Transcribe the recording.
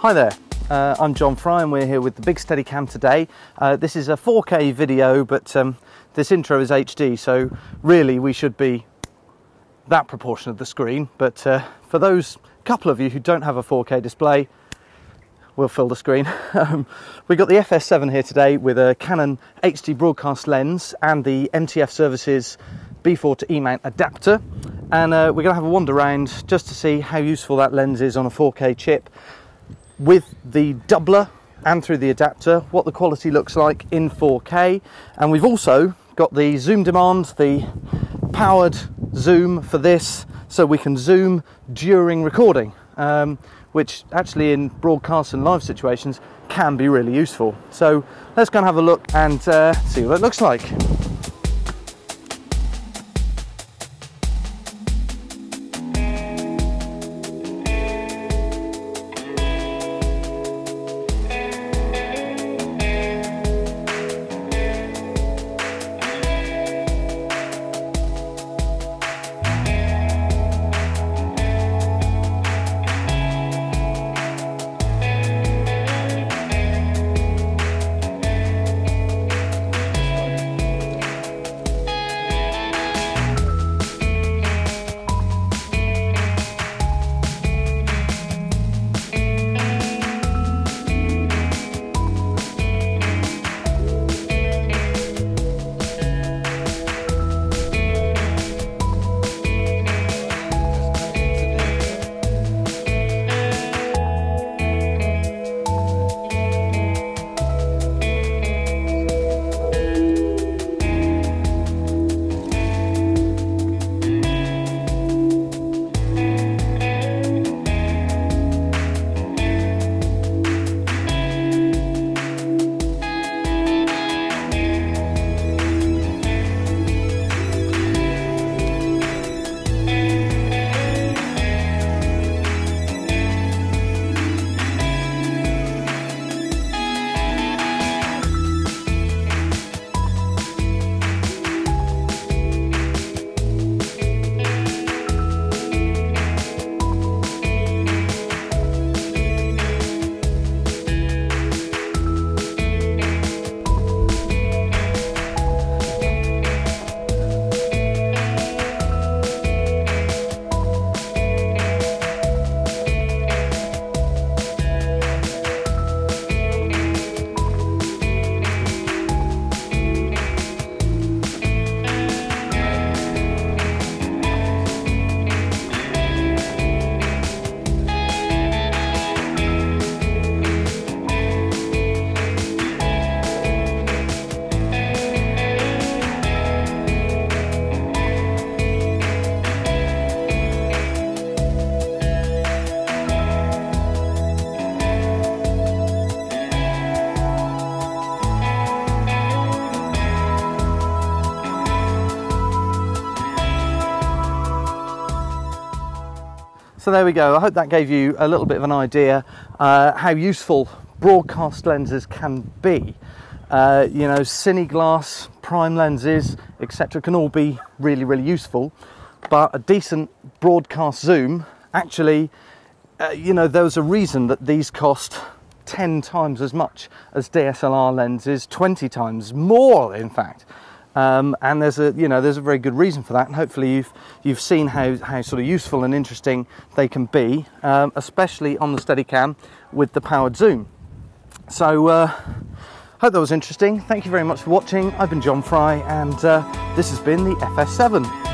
Hi there, uh, I'm John Fry and we're here with the Big Steadicam today. Uh, this is a 4K video but um, this intro is HD so really we should be that proportion of the screen but uh, for those couple of you who don't have a 4K display we'll fill the screen. um, we've got the FS7 here today with a Canon HD broadcast lens and the MTF Services B4 to E-mount adapter and uh, we're going to have a wander around just to see how useful that lens is on a 4K chip with the doubler and through the adapter what the quality looks like in 4K and we've also got the zoom demand the powered zoom for this so we can zoom during recording um, which actually in broadcast and live situations can be really useful. So let's go and have a look and uh, see what it looks like So there we go. I hope that gave you a little bit of an idea uh, how useful broadcast lenses can be. Uh, you know, cine glass, prime lenses, etc., can all be really, really useful. But a decent broadcast zoom, actually, uh, you know, there's a reason that these cost 10 times as much as DSLR lenses, 20 times more, in fact. Um, and there's a you know there's a very good reason for that, and hopefully you've you've seen how, how sort of useful and interesting they can be, um, especially on the Steadicam with the powered zoom. So uh, hope that was interesting. Thank you very much for watching. I've been John Fry, and uh, this has been the FS7.